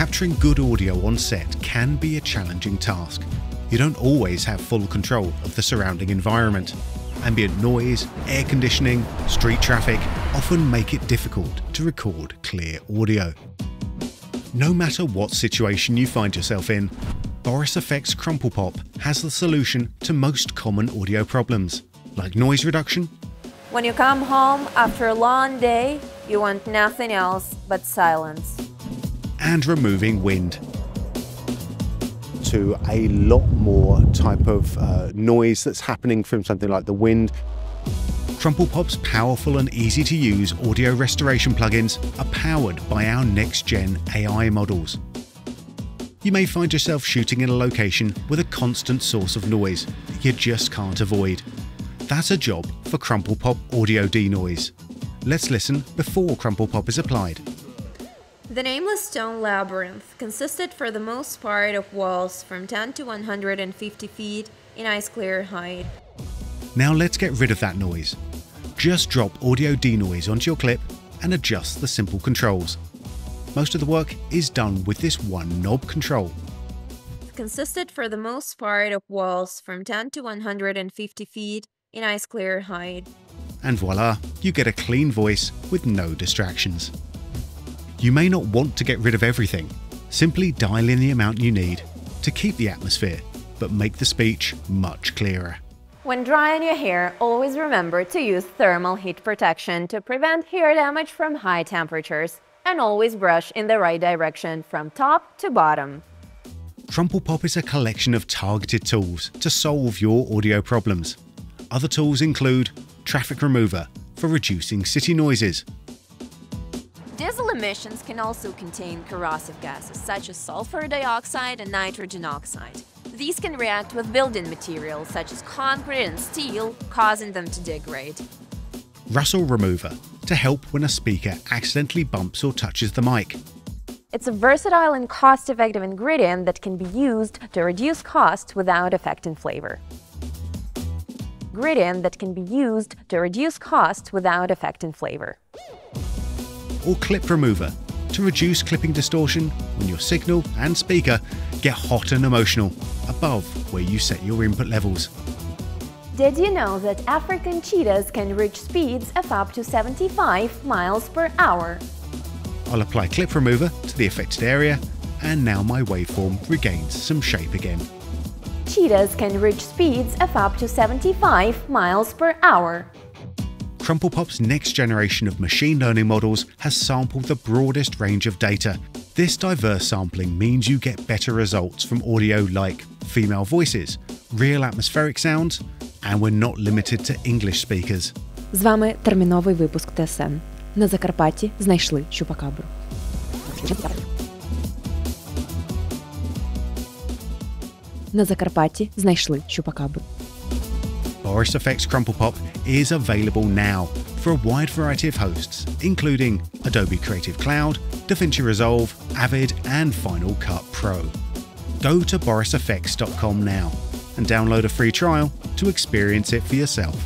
Capturing good audio on set can be a challenging task. You don't always have full control of the surrounding environment. Ambient noise, air conditioning, street traffic often make it difficult to record clear audio. No matter what situation you find yourself in, Boris FX Crumple Pop has the solution to most common audio problems, like noise reduction. When you come home after a long day, you want nothing else but silence. And removing wind. To a lot more type of uh, noise that's happening from something like the wind. Crumple Pop's powerful and easy to use audio restoration plugins are powered by our next gen AI models. You may find yourself shooting in a location with a constant source of noise that you just can't avoid. That's a job for Crumple Pop Audio Denoise. Let's listen before Crumple Pop is applied. The nameless stone labyrinth consisted for the most part of walls from 10 to 150 feet in ice clear height. Now let's get rid of that noise. Just drop Audio Denoise onto your clip and adjust the simple controls. Most of the work is done with this one knob control. It consisted for the most part of walls from 10 to 150 feet in ice clear height. And voila, you get a clean voice with no distractions. You may not want to get rid of everything. Simply dial in the amount you need to keep the atmosphere, but make the speech much clearer. When drying your hair, always remember to use thermal heat protection to prevent hair damage from high temperatures, and always brush in the right direction from top to bottom. Crumple Pop is a collection of targeted tools to solve your audio problems. Other tools include Traffic Remover for reducing city noises, Diesel emissions can also contain corrosive gases such as sulfur dioxide and nitrogen oxide. These can react with building materials such as concrete and steel, causing them to degrade. Rustle Remover to help when a speaker accidentally bumps or touches the mic. It's a versatile and cost-effective ingredient that can be used to reduce cost without affecting flavor. Ingredient that can be used to reduce cost without affecting flavor or clip remover to reduce clipping distortion when your signal and speaker get hot and emotional above where you set your input levels. Did you know that African cheetahs can reach speeds of up to 75 miles per hour? I'll apply clip remover to the affected area and now my waveform regains some shape again. Cheetahs can reach speeds of up to 75 miles per hour. Crumple Pop's next generation of machine learning models has sampled the broadest range of data. This diverse sampling means you get better results from audio like female voices, real atmospheric sounds, and we're not limited to English speakers. З вами терміновий випуск ТСН. На Закарпатті знайшли чупакабру. На Закарпатті знайшли чупакабру. Boris FX Crumple Pop is available now for a wide variety of hosts, including Adobe Creative Cloud, DaVinci Resolve, Avid, and Final Cut Pro. Go to borisfx.com now and download a free trial to experience it for yourself.